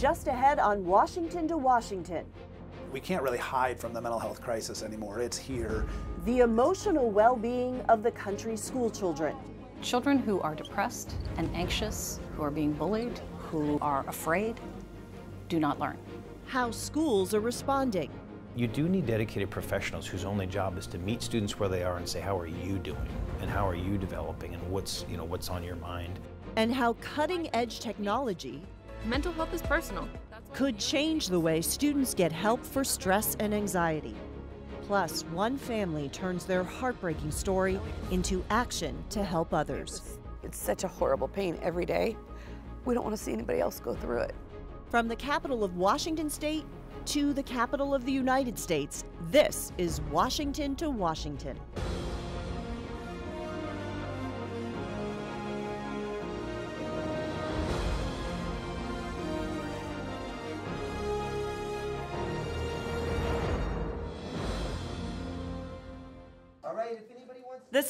just ahead on Washington to Washington. We can't really hide from the mental health crisis anymore. It's here. The emotional well being of the country's school children. Children who are depressed and anxious, who are being bullied, who are afraid, do not learn. How schools are responding. You do need dedicated professionals whose only job is to meet students where they are and say, how are you doing? And how are you developing? And what's, you know, what's on your mind? And how cutting edge technology mental health is personal. Could change the way students get help for stress and anxiety. Plus, one family turns their heartbreaking story into action to help others. It's such a horrible pain every day. We don't want to see anybody else go through it. From the capital of Washington State to the capital of the United States, this is Washington to Washington.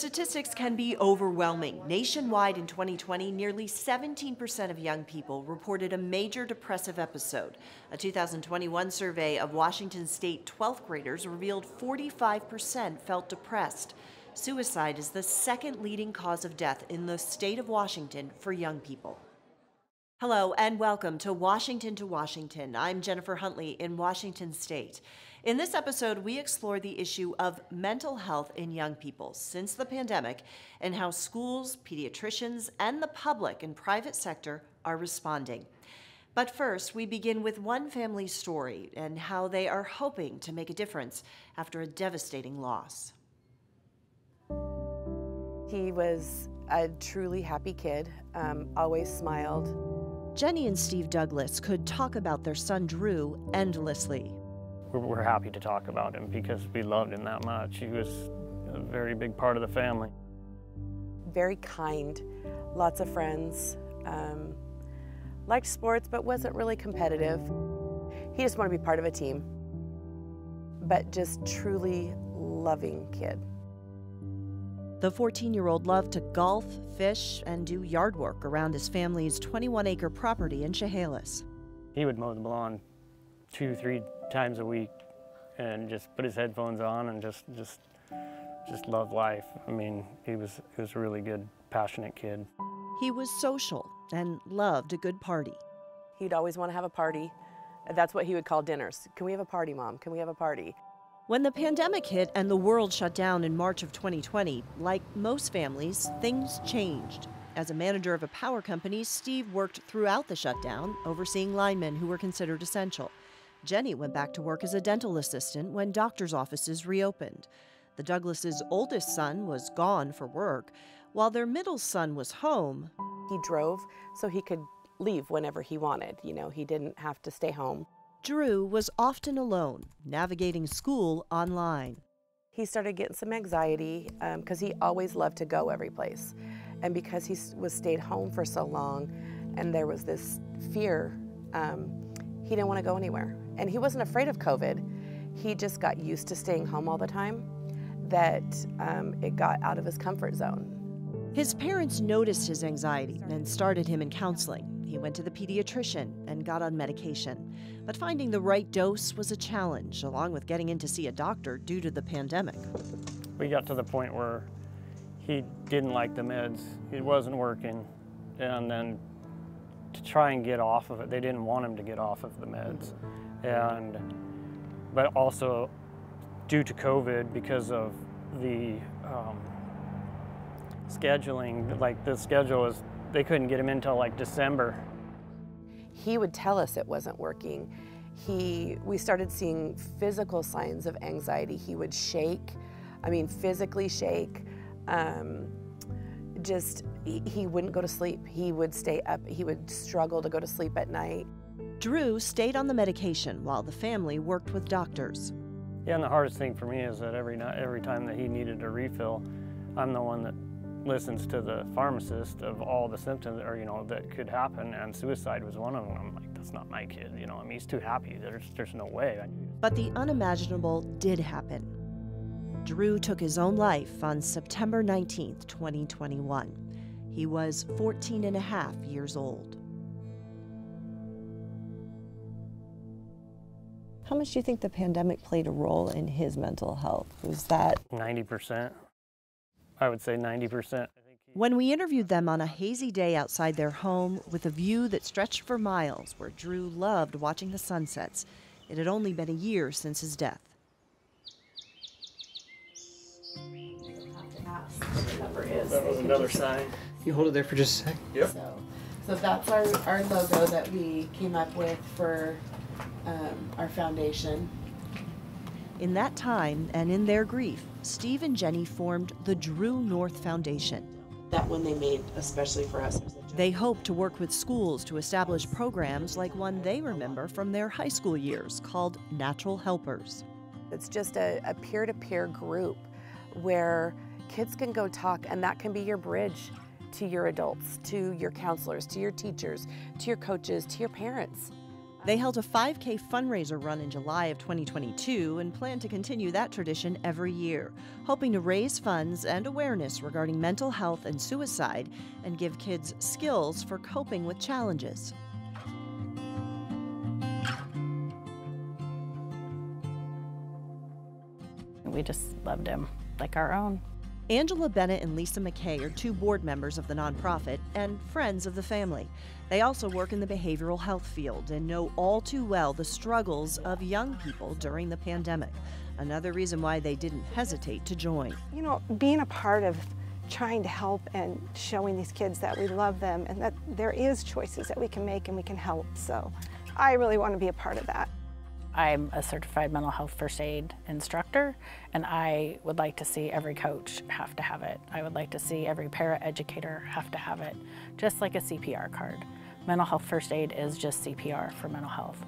Statistics can be overwhelming. Nationwide in 2020, nearly 17% of young people reported a major depressive episode. A 2021 survey of Washington state 12th graders revealed 45% felt depressed. Suicide is the second leading cause of death in the state of Washington for young people. Hello and welcome to Washington to Washington. I'm Jennifer Huntley in Washington State. In this episode, we explore the issue of mental health in young people since the pandemic and how schools, pediatricians, and the public and private sector are responding. But first, we begin with one family's story and how they are hoping to make a difference after a devastating loss. He was a truly happy kid, um, always smiled. Jenny and Steve Douglas could talk about their son Drew endlessly. We're happy to talk about him because we loved him that much. He was a very big part of the family. Very kind, lots of friends, um, liked sports but wasn't really competitive. He just wanted to be part of a team, but just truly loving kid. The 14 year old loved to golf, fish, and do yard work around his family's 21 acre property in Chehalis. He would mow the lawn two, three times a week and just put his headphones on and just, just, just love life. I mean, he was, he was a really good, passionate kid. He was social and loved a good party. He'd always want to have a party. That's what he would call dinners. Can we have a party, Mom? Can we have a party? When the pandemic hit and the world shut down in March of 2020, like most families, things changed. As a manager of a power company, Steve worked throughout the shutdown, overseeing linemen who were considered essential. Jenny went back to work as a dental assistant when doctors' offices reopened. The Douglases' oldest son was gone for work, while their middle son was home. He drove so he could leave whenever he wanted. You know, he didn't have to stay home. Drew was often alone, navigating school online. He started getting some anxiety because um, he always loved to go every place. And because he was stayed home for so long and there was this fear, um, he didn't want to go anywhere. And he wasn't afraid of COVID. He just got used to staying home all the time that um, it got out of his comfort zone. His parents noticed his anxiety and started him in counseling. He went to the pediatrician and got on medication. But finding the right dose was a challenge, along with getting in to see a doctor due to the pandemic. We got to the point where he didn't like the meds, it wasn't working. And then to try and get off of it, they didn't want him to get off of the meds. And, but also due to COVID, because of the um, scheduling, like the schedule was they couldn't get him until like December. He would tell us it wasn't working. He, we started seeing physical signs of anxiety. He would shake, I mean, physically shake. Um, just, he, he wouldn't go to sleep. He would stay up, he would struggle to go to sleep at night. Drew stayed on the medication while the family worked with doctors. Yeah, and the hardest thing for me is that every night, every time that he needed a refill, I'm the one that listens to the pharmacist of all the symptoms or you know that could happen and suicide was one of them. I'm like that's not my kid you know i mean he's too happy. There's there's no way. But the unimaginable did happen. Drew took his own life on september 19th 2021 he was 14 and a half years old How much do you think the pandemic played a role in his mental health? Was that 90%. I would say 90%. When we interviewed them on a hazy day outside their home with a view that stretched for miles where Drew loved watching the sunsets, it had only been a year since his death. That was another sign. You hold it there for just a sec. Yep. So, so that's our, our logo that we came up with for um, our foundation. In that time and in their grief, Steve and Jenny formed the Drew North Foundation. That one they made especially for us. They hope to work with schools to establish programs like one they remember from their high school years called Natural Helpers. It's just a, a peer-to-peer group where kids can go talk and that can be your bridge to your adults, to your counselors, to your teachers, to your coaches, to your parents. They held a 5K fundraiser run in July of 2022 and plan to continue that tradition every year, hoping to raise funds and awareness regarding mental health and suicide and give kids skills for coping with challenges. We just loved him like our own. Angela Bennett and Lisa McKay are two board members of the nonprofit and friends of the family. They also work in the behavioral health field and know all too well the struggles of young people during the pandemic. Another reason why they didn't hesitate to join. You know, being a part of trying to help and showing these kids that we love them and that there is choices that we can make and we can help. So I really want to be a part of that. I'm a certified mental health first aid instructor, and I would like to see every coach have to have it. I would like to see every paraeducator have to have it, just like a CPR card. Mental health first aid is just CPR for mental health.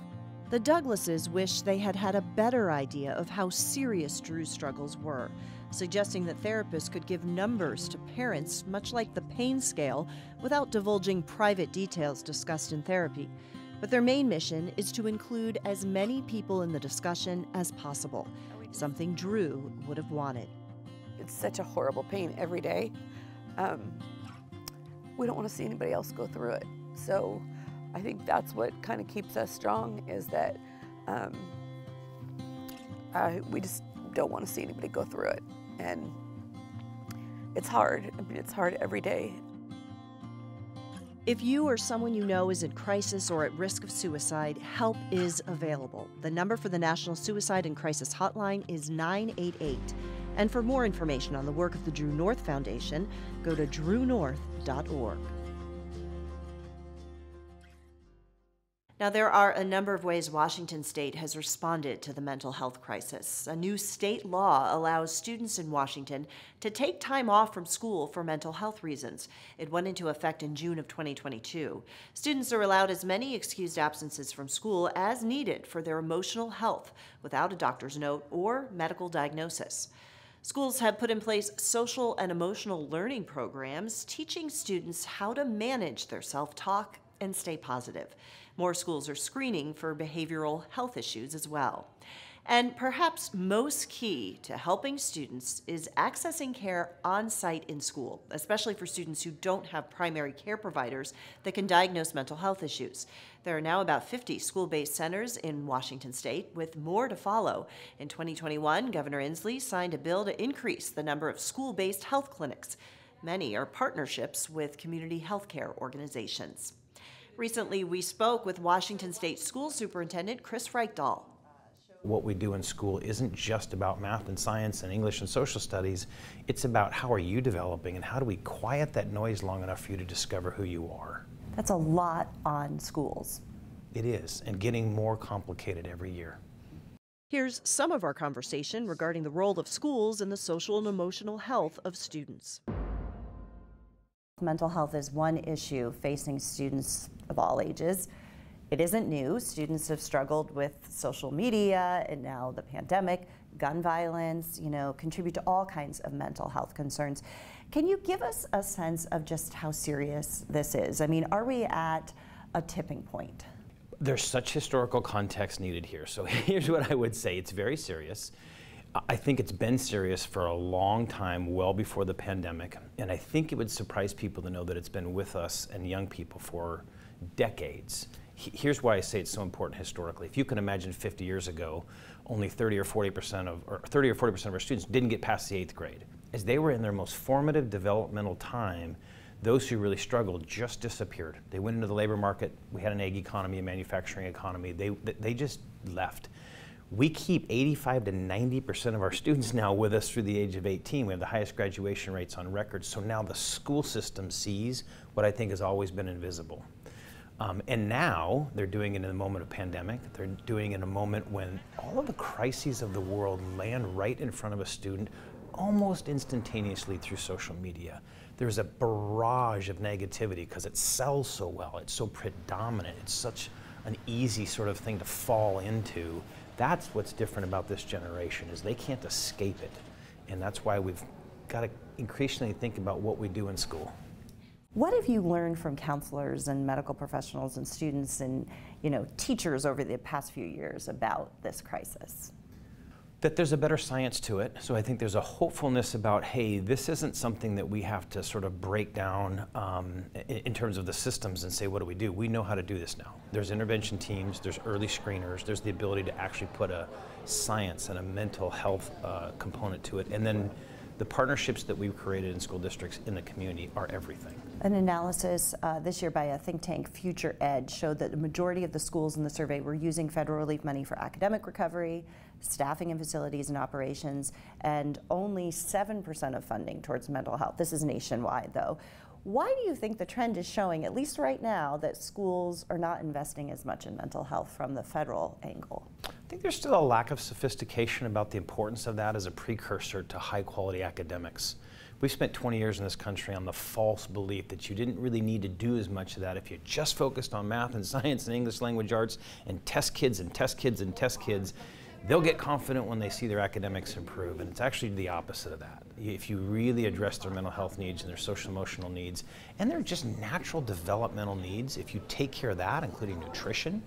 The Douglases wish they had had a better idea of how serious Drew's struggles were, suggesting that therapists could give numbers to parents, much like the pain scale, without divulging private details discussed in therapy. But their main mission is to include as many people in the discussion as possible, something Drew would have wanted. It's such a horrible pain every day. Um, we don't want to see anybody else go through it. So I think that's what kind of keeps us strong is that um, I, we just don't want to see anybody go through it. And it's hard. I mean, it's hard every day. If you or someone you know is in crisis or at risk of suicide, help is available. The number for the National Suicide and Crisis Hotline is 988. And for more information on the work of the Drew North Foundation, go to drewnorth.org. Now, there are a number of ways Washington state has responded to the mental health crisis. A new state law allows students in Washington to take time off from school for mental health reasons. It went into effect in June of 2022. Students are allowed as many excused absences from school as needed for their emotional health without a doctor's note or medical diagnosis. Schools have put in place social and emotional learning programs teaching students how to manage their self talk and stay positive. More schools are screening for behavioral health issues as well. And perhaps most key to helping students is accessing care on site in school, especially for students who don't have primary care providers that can diagnose mental health issues. There are now about 50 school based centers in Washington state, with more to follow. In 2021, Governor Inslee signed a bill to increase the number of school based health clinics. Many are partnerships with community health care organizations. Recently, we spoke with Washington State School Superintendent Chris Reykdal. What we do in school isn't just about math and science and English and social studies. It's about how are you developing and how do we quiet that noise long enough for you to discover who you are. That's a lot on schools. It is, and getting more complicated every year. Here's some of our conversation regarding the role of schools in the social and emotional health of students. Mental health is one issue facing students of all ages. It isn't new. Students have struggled with social media and now the pandemic, gun violence, you know, contribute to all kinds of mental health concerns. Can you give us a sense of just how serious this is? I mean, are we at a tipping point? There's such historical context needed here. So here's what I would say it's very serious. I think it's been serious for a long time, well before the pandemic, and I think it would surprise people to know that it's been with us and young people for decades. here's why I say it's so important historically. If you can imagine 50 years ago, only 30 or 40 percent of, or 30 or 40 percent of our students didn't get past the eighth grade. As they were in their most formative developmental time, those who really struggled just disappeared. They went into the labor market. We had an ag economy, a manufacturing economy. They, they just left. We keep 85 to 90% of our students now with us through the age of 18. We have the highest graduation rates on record. So now the school system sees what I think has always been invisible. Um, and now they're doing it in a moment of pandemic. They're doing it in a moment when all of the crises of the world land right in front of a student almost instantaneously through social media. There's a barrage of negativity because it sells so well. It's so predominant. It's such an easy sort of thing to fall into. That's what's different about this generation is they can't escape it. And that's why we've got to increasingly think about what we do in school. What have you learned from counselors and medical professionals and students and you know teachers over the past few years about this crisis? That there's a better science to it. So I think there's a hopefulness about, hey, this isn't something that we have to sort of break down um, in, in, terms of the systems and say, what do we do? We know how to do this now. There's intervention teams, there's early screeners, there's the ability to actually put a science and a mental health uh, component to it. And then the partnerships that we've created in school districts in the community are everything. An analysis uh, this year by a think tank, Future Ed, showed that the majority of the schools in the survey were using federal relief money for academic recovery, staffing and facilities and operations, and only 7% of funding towards mental health. This is nationwide, though. Why do you think the trend is showing, at least right now, that schools are not investing as much in mental health from the federal angle? I think there's still a lack of sophistication about the importance of that as a precursor to high quality academics. We've spent 20 years in this country on the false belief that you didn't really need to do as much of that if you just focused on math and science and English language arts and test kids and test kids and test kids. They'll get confident when they see their academics improve, and it's actually the opposite of that. If you really address their mental health needs and their social emotional needs, and their just natural developmental needs, if you take care of that, including nutrition,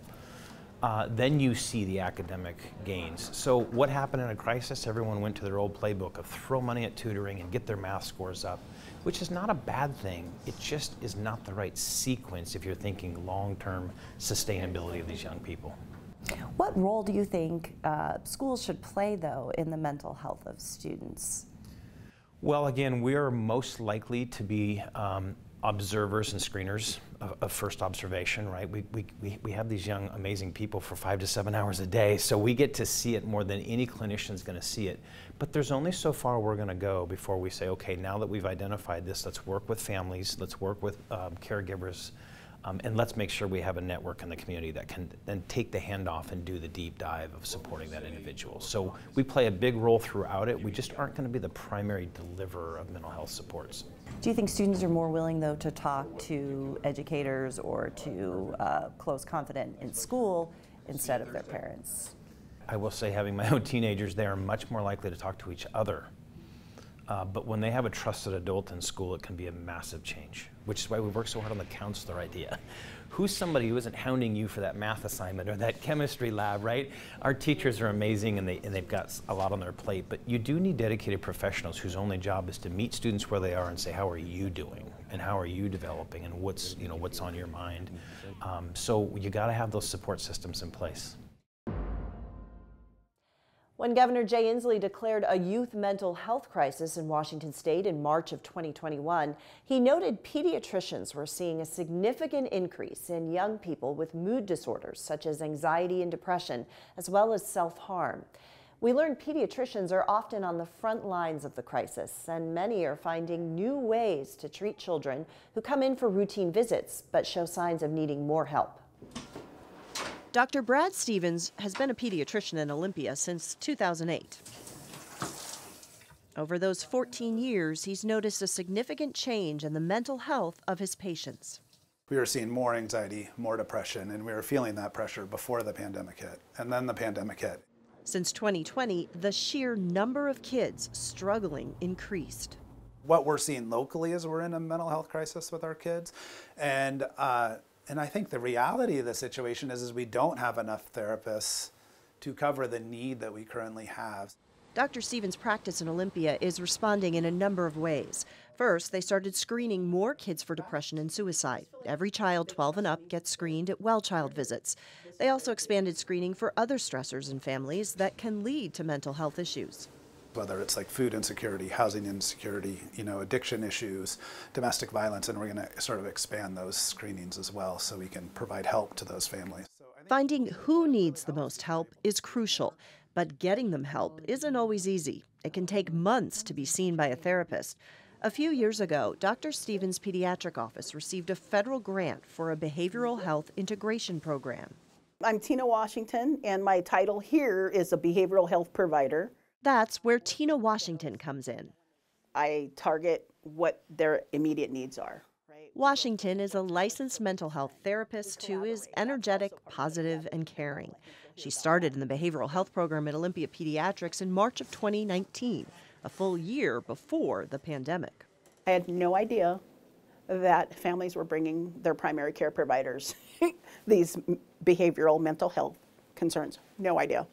uh, then you see the academic gains. So what happened in a crisis? Everyone went to their old playbook of throw money at tutoring and get their math scores up, which is not a bad thing. It just is not the right sequence if you're thinking long-term sustainability of these young people. What role do you think uh, schools should play, though, in the mental health of students? Well, again, we are most likely to be um, observers and screeners of, of, first observation, right? We, we, we, have these young, amazing people for five to seven hours a day, so we get to see it more than any clinician is going to see it. But there's only so far we're going to go before we say, okay, now that we've identified this, let's work with families, let's work with um, caregivers, um, and let's make sure we have a network in the community that can then take the handoff and do the deep dive of supporting that individual. So we play a big role throughout it. We just aren't going to be the primary deliverer of mental health supports. Do you think students are more willing, though, to talk to educators or to uh, close confidant in school instead of their parents? I will say, having my own teenagers, they are much more likely to talk to each other. Uh, but when they have a trusted adult in school, it can be a massive change, which is why we work so hard on the counselor idea who's somebody who isn't hounding you for that math assignment or that chemistry lab, right? Our teachers are amazing and, they, and they've got a lot on their plate, but you do need dedicated professionals whose only job is to meet students where they are and say, how are you doing? And how are you developing? And what's, you know, what's on your mind? Um, so you got to have those support systems in place. When Governor Jay Inslee declared a youth mental health crisis in Washington state in March of 2021, he noted pediatricians were seeing a significant increase in young people with mood disorders such as anxiety and depression, as well as self-harm. We learned pediatricians are often on the front lines of the crisis, and many are finding new ways to treat children who come in for routine visits but show signs of needing more help. Dr. Brad Stevens has been a pediatrician in Olympia since 2008. Over those 14 years, he's noticed a significant change in the mental health of his patients. We were seeing more anxiety, more depression, and we were feeling that pressure before the pandemic hit. And then the pandemic hit. Since 2020, the sheer number of kids struggling increased. What we're seeing locally is we're in a mental health crisis with our kids. And uh, and I think the reality of the situation is, is we don't have enough therapists to cover the need that we currently have. Dr. Stevens' practice in Olympia is responding in a number of ways. First, they started screening more kids for depression and suicide. Every child 12 and up gets screened at well child visits. They also expanded screening for other stressors in families that can lead to mental health issues whether it's like food insecurity, housing insecurity, you know, addiction issues, domestic violence, and we're going to sort of expand those screenings as well so we can provide help to those families. Finding who needs the most help is crucial, but getting them help isn't always easy. It can take months to be seen by a therapist. A few years ago, Dr. Stevens' pediatric office received a federal grant for a behavioral health integration program. I'm Tina Washington, and my title here is a behavioral health provider. That's where Tina Washington comes in. I target what their immediate needs are. Washington is a licensed mental health therapist who is energetic, positive, and caring. She started in the behavioral health program at Olympia Pediatrics in March of 2019, a full year before the pandemic. I had no idea that families were bringing their primary care providers these behavioral mental health concerns. No idea.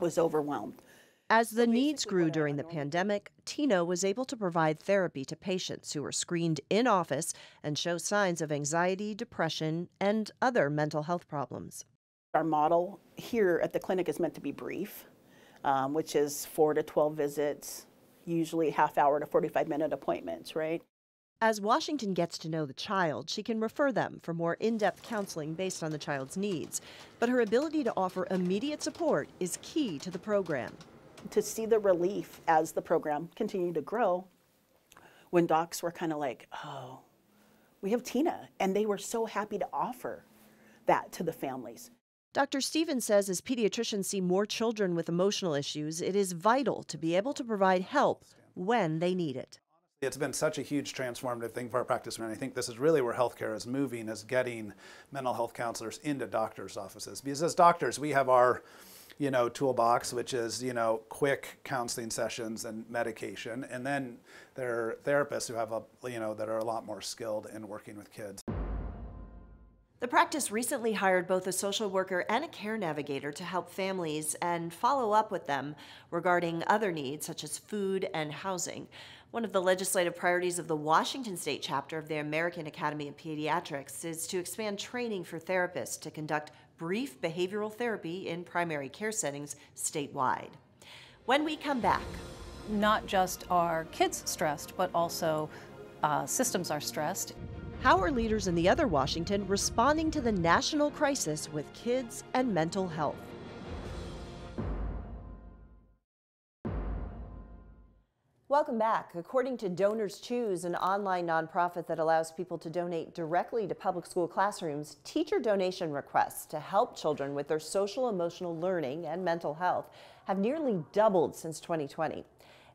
Was overwhelmed. As the needs grew during the pandemic, Tina was able to provide therapy to patients who were screened in office and show signs of anxiety, depression, and other mental health problems. Our model here at the clinic is meant to be brief, um, which is four to 12 visits, usually half hour to 45 minute appointments, right? As Washington gets to know the child, she can refer them for more in depth counseling based on the child's needs. But her ability to offer immediate support is key to the program to see the relief as the program continued to grow when docs were kind of like, oh, we have Tina. And they were so happy to offer that to the families. Dr. Stevens says as pediatricians see more children with emotional issues, it is vital to be able to provide help when they need it. It's been such a huge transformative thing for our practice, and I think this is really where healthcare is moving, is getting mental health counselors into doctors' offices. Because as doctors, we have our you know, toolbox, which is, you know, quick counseling sessions and medication. And then there are therapists who have a, you know, that are a lot more skilled in working with kids. The practice recently hired both a social worker and a care navigator to help families and follow up with them regarding other needs such as food and housing. One of the legislative priorities of the Washington State chapter of the American Academy of Pediatrics is to expand training for therapists to conduct brief behavioral therapy in primary care settings statewide. When we come back, not just are kids stressed, but also uh, systems are stressed. How are leaders in the other Washington responding to the national crisis with kids and mental health? Welcome back. According to Donors Choose, an online nonprofit that allows people to donate directly to public school classrooms, teacher donation requests to help children with their social emotional learning and mental health have nearly doubled since 2020.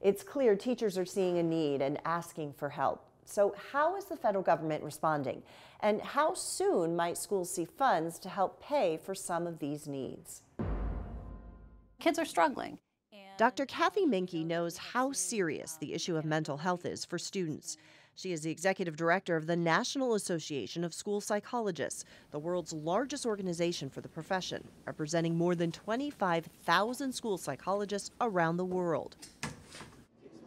It's clear teachers are seeing a need and asking for help. So, how is the federal government responding? And how soon might schools see funds to help pay for some of these needs? Kids are struggling. Dr. Kathy Minke knows how serious the issue of mental health is for students. She is the executive director of the National Association of School Psychologists, the world's largest organization for the profession, representing more than 25,000 school psychologists around the world.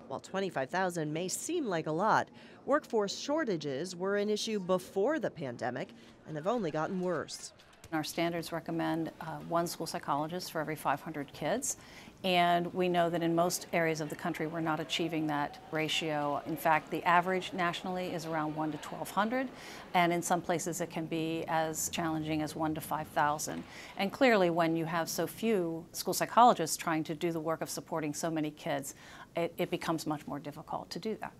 While 25,000 may seem like a lot, workforce shortages were an issue before the pandemic and have only gotten worse. Our standards recommend uh, one school psychologist for every 500 kids, and we know that in most areas of the country, we're not achieving that ratio. In fact, the average nationally is around 1 to 1,200, and in some places it can be as challenging as 1 to 5,000. And clearly, when you have so few school psychologists trying to do the work of supporting so many kids, it, it becomes much more difficult to do that.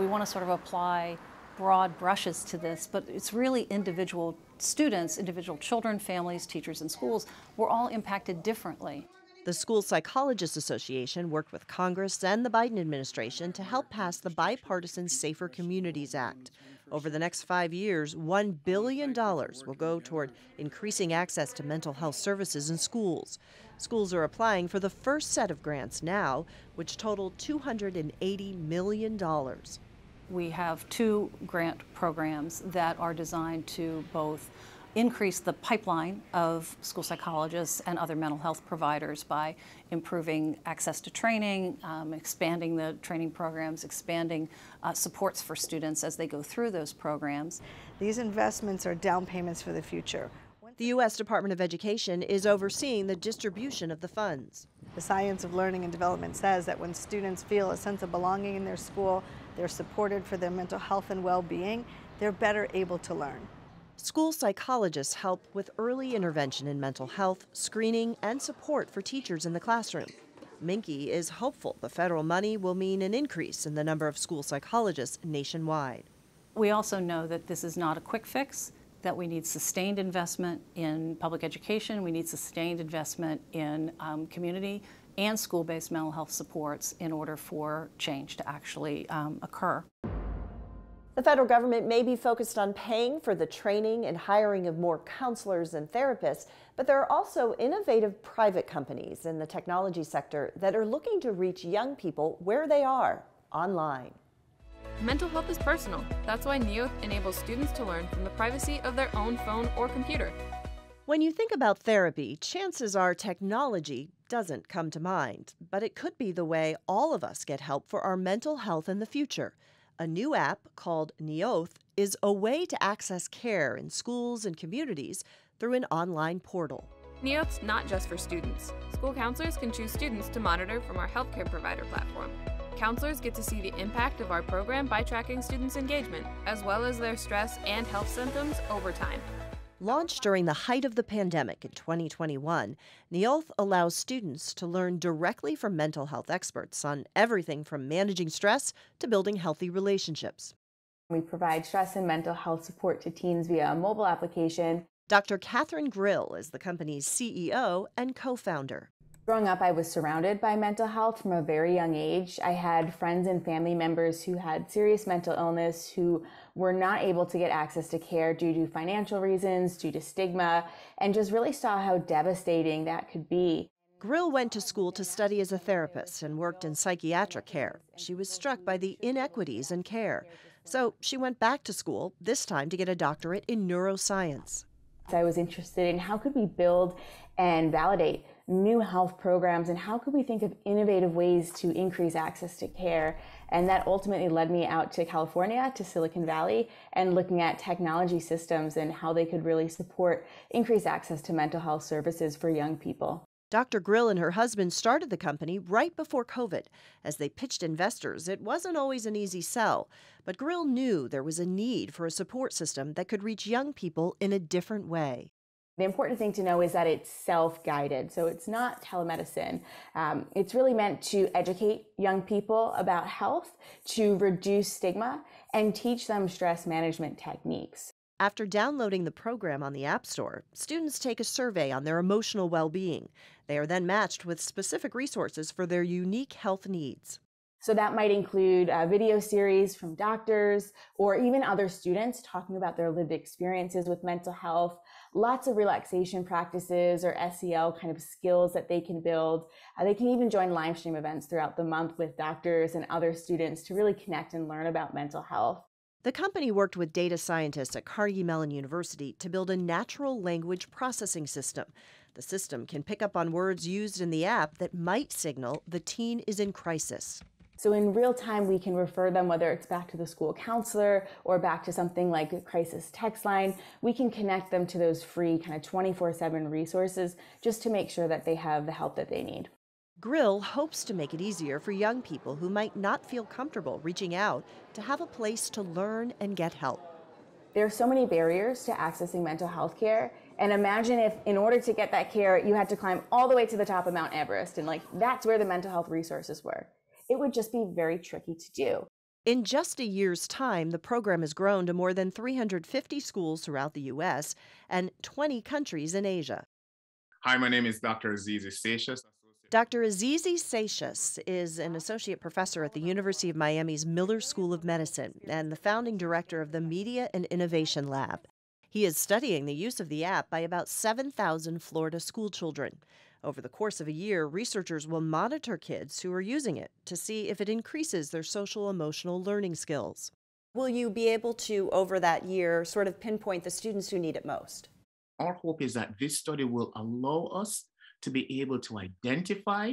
We want to sort of apply broad brushes to this, but it's really individual students, individual children, families, teachers, and schools, we're all impacted differently. The School Psychologists Association worked with Congress and the Biden administration to help pass the bipartisan Safer Communities Act. Over the next five years, $1 billion will go toward increasing access to mental health services in schools. Schools are applying for the first set of grants now, which total $280 million. We have two grant programs that are designed to both increase the pipeline of school psychologists and other mental health providers by improving access to training, um, expanding the training programs, expanding uh, supports for students as they go through those programs. These investments are down payments for the future. The U.S. Department of Education is overseeing the distribution of the funds. The science of learning and development says that when students feel a sense of belonging in their school, they're supported for their mental health and well being, they're better able to learn. School psychologists help with early intervention in mental health, screening, and support for teachers in the classroom. Minke is hopeful the federal money will mean an increase in the number of school psychologists nationwide. We also know that this is not a quick fix that we need sustained investment in public education, we need sustained investment in um, community and school-based mental health supports in order for change to actually um, occur. The federal government may be focused on paying for the training and hiring of more counselors and therapists, but there are also innovative private companies in the technology sector that are looking to reach young people where they are online. Mental health is personal. That's why Neolth enables students to learn from the privacy of their own phone or computer. When you think about therapy, chances are technology doesn't come to mind, but it could be the way all of us get help for our mental health in the future. A new app called Neolth is a way to access care in schools and communities through an online portal. Neolth's not just for students. School counselors can choose students to monitor from our healthcare provider platform. Counselors get to see the impact of our program by tracking students' engagement, as well as their stress and health symptoms over time. Launched during the height of the pandemic in 2021, Neolth allows students to learn directly from mental health experts on everything from managing stress to building healthy relationships. We provide stress and mental health support to teens via a mobile application. Dr. Katherine Grill is the company's CEO and co founder. Growing up, I was surrounded by mental health from a very young age. I had friends and family members who had serious mental illness who were not able to get access to care due to financial reasons, due to stigma, and just really saw how devastating that could be. Grill went to school to study as a therapist and worked in psychiatric care. She was struck by the inequities in care. So she went back to school, this time to get a doctorate in neuroscience. I was interested in how could we build and validate new health programs and how could we think of innovative ways to increase access to care. And that ultimately led me out to California, to Silicon Valley, and looking at technology systems and how they could really support increased access to mental health services for young people. Dr. Grill and her husband started the company right before COVID. As they pitched investors, it wasn't always an easy sell, but Grill knew there was a need for a support system that could reach young people in a different way. The important thing to know is that it's self guided, so it's not telemedicine. Um, it's really meant to educate young people about health, to reduce stigma, and teach them stress management techniques. After downloading the program on the App Store, students take a survey on their emotional well being. They are then matched with specific resources for their unique health needs. So that might include a video series from doctors or even other students talking about their lived experiences with mental health, lots of relaxation practices or SEL kind of skills that they can build. Uh, they can even join live stream events throughout the month with doctors and other students to really connect and learn about mental health. The company worked with data scientists at Carnegie Mellon University to build a natural language processing system. The system can pick up on words used in the app that might signal the teen is in crisis. So in real time, we can refer them, whether it's back to the school counselor or back to something like a crisis text line. We can connect them to those free kind of 24 7 resources just to make sure that they have the help that they need. Grill hopes to make it easier for young people who might not feel comfortable reaching out to have a place to learn and get help. There are so many barriers to accessing mental health care. And imagine if, in order to get that care, you had to climb all the way to the top of Mount Everest, and like that's where the mental health resources were it would just be very tricky to do. In just a year's time, the program has grown to more than 350 schools throughout the U.S. and 20 countries in Asia. Hi, my name is Dr. Azizi Seixas. Dr. Azizi Seixas is an associate professor at the University of Miami's Miller School of Medicine and the founding director of the Media and Innovation Lab. He is studying the use of the app by about 7,000 Florida schoolchildren. Over the course of a year, researchers will monitor kids who are using it to see if it increases their social emotional learning skills. Will you be able to, over that year, sort of pinpoint the students who need it most? our hope is that this study will allow us to be able to identify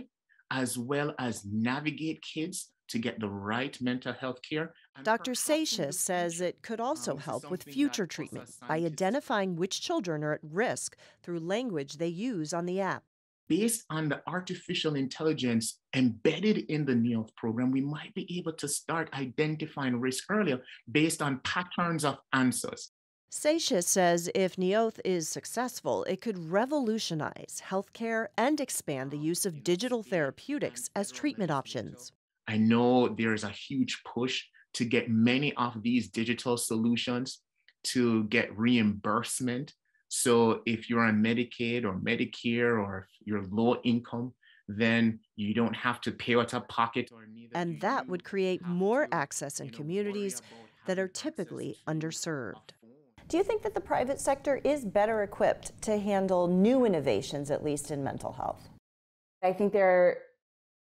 as well as navigate kids to get the right mental health care. Dr. Seixas says it could um, also help with future treatment by identifying which children are at risk through language they use on the app. Based on the artificial intelligence embedded in the Neolth program, we might be able to start identifying risk earlier based on patterns of answers. Seixas says if Neolth is successful, it could revolutionize healthcare and expand the use of digital therapeutics as treatment options. I know there's a huge push to get many of these digital solutions to get reimbursement. So if you're on Medicaid or Medicare or if you're low income, then you don't have to pay out of pocket. and that would create more access in communities that are typically underserved. Do you think that the private sector is better equipped to handle new innovations, at least in mental health? I think they're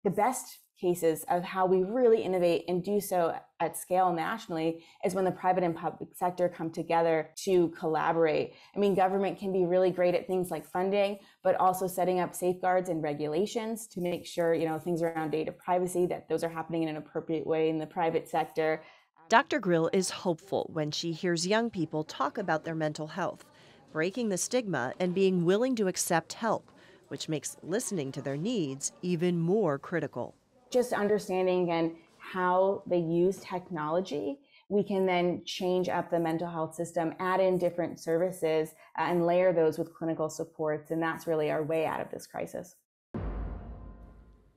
the best cases of how we really innovate and do so at scale nationally is when the private and public sector come together to collaborate. I mean, government can be really great at things like funding, but also setting up safeguards and regulations to make sure, you know, things around data privacy, that those are happening in an appropriate way in the private sector. Dr. Grill is hopeful when she hears young people talk about their mental health, breaking the stigma and being willing to accept help, which makes listening to their needs even more critical. Just understanding and how they use technology, we can then change up the mental health system, add in different services, uh, and layer those with clinical supports. And that's really our way out of this crisis.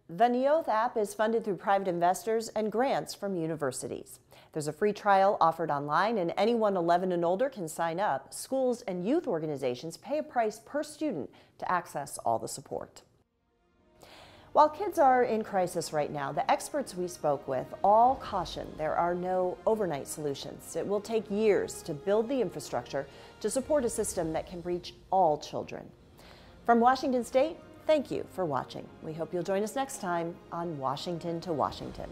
The Neolth app is funded through private investors and grants from universities. There's a free trial offered online, and anyone 11 and older can sign up. Schools and youth organizations pay a price per student to access all the support. While kids are in crisis right now, the experts we spoke with all caution there are no overnight solutions. It will take years to build the infrastructure to support a system that can reach all children. From Washington State, thank you for watching. We hope you'll join us next time on Washington to Washington.